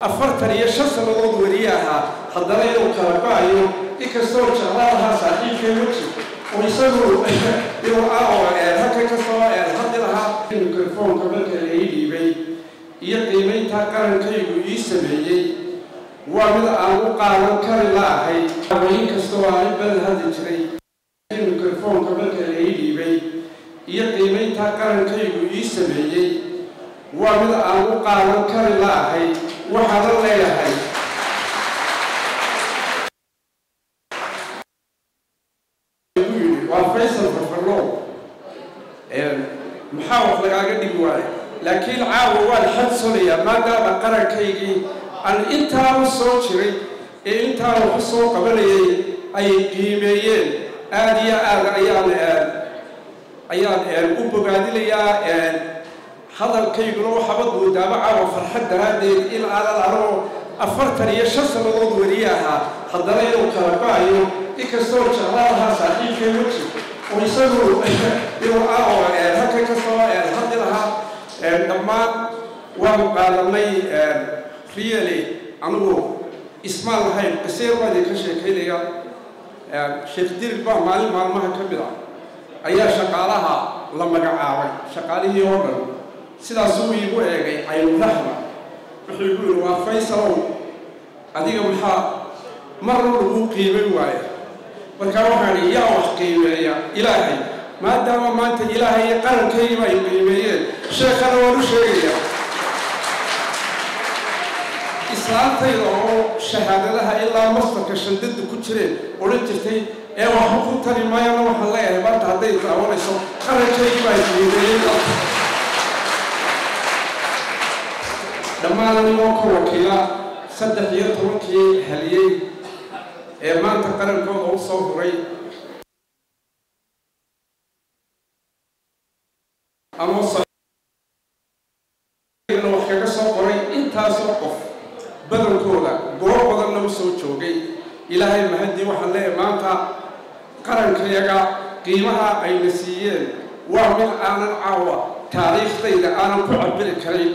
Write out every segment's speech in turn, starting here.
afartan iyo shan sannadood weli ahaa haddana inuu kala go'ayo inkastoo jeclaalahaa saaxiibkay weji oo isagu inuu ao halka ka soo haddi lahaa mikrofoonka marka la ii dhiibay iyo qiimaynta qarankaygu ii sameeyey. Waa mid aan u qaadan kari laahay inkastoo aan in badan hadli jiray mikrofoonka marka la ii dhiibay iyo qiimaynta qarankaygu ii sameeyey. Waa mid aan u qaadan kari laahay waxaana leeyahay waa faysal farfarlow maxaa wax lagaaga dhigi waayo laakiin caawa waan xadsolayaa maadaama qarankaygii aan intaa u soo jiray ee intaa waxu soo qabanayay ay qiimeeyeen aada iyo aada ayaan ayaan u bogaadinayaa hadalkayguna waxaabad moodaaba caawa farxad daraaddeed in aanan anoo afartan iyo shan sannadood weli ahaa. Haddana inuu kala go'ayo inkastoo jeclaalahaa saaxiibkay weji oo isagu inuu ao halka ka soo haddi lahaa dhammaan waanu qaadanay really anigu ismaan lahayn. Qiseen baa idinka sheekaynaya sheekh dirig baa maalin maalmaha ka mid ah ayaa shaqaalaha la magacaabay. Shaqaalihii oo dhan sidaasuu iigu eegay caynuraxma wuxuu igu yidhi waa faysalow adiga maxaa marna lagu qiimay waaya markaa waxaan yaa wax qiimeeya ilaahay maadaama maanta ilaahay iyo qarankaygiba ay qiimeeyeen sheekhana waan u sheegayaa. Islaantayda oo shahaadadaha ilaa mastarka shandada ku jireen odhan jirtay ee waxba ku maayana waxaan leeyahay maanta hadday daawanayso qarankaygiba ay qiimeeyeen dhammaan ka wakiila saddex iyo tobankii haliyey ee maanta qarankooda u soo huray wax kaga soo qoray intaasoo qof badankooda goob badanna u soo joogay. Ilaahay mahadii waxaan leeyahay maanta qarankayaga qiimaha ayna siiyeen. Waa mid aanan caawa taariikhdayda aanan ku cabiri karin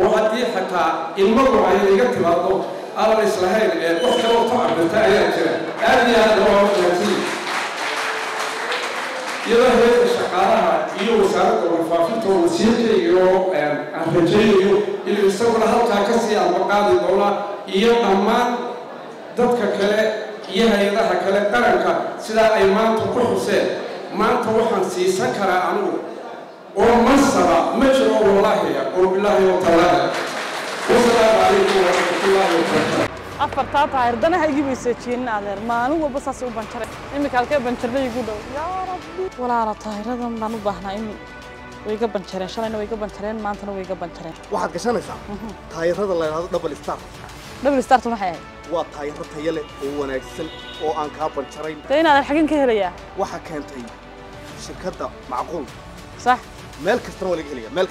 oo haddii xataa ilmadu ay iga timaado aanan islahayn ee wax kaloo ku cabirta ayaa jira. Aada iyo aada waa wanaagsan iyadoo heerka shaqaalaha iyo wasaaradda warfaafinta oo aan rajaynayo inuu isaguna halkaa ka sii albaqaadi doona iyo dhammaan dadka kale iyo hay'adaha kale qaranka sidaa ay maanta ku xuseen. Maanta waxaan siisan karaa anigu afartaa adeer maalin walba u banjaray iminka halkee banjarnay igu dhow yaa rabbi walaala taayiradan baan u baahnaa in way iga banjareen shalayna way iga banjareen maantana way iga banjareen waxaad gashanaysaa taayirada la yidhahdo double star double start maxay ahayd waa taayiro tayo leh oo wanaagsan oo aan kaa banjarayn dee in adeer xagin ka helayaa waxaa keentay shirkadda macquul sax meel kastana waa laga helaya meel kasta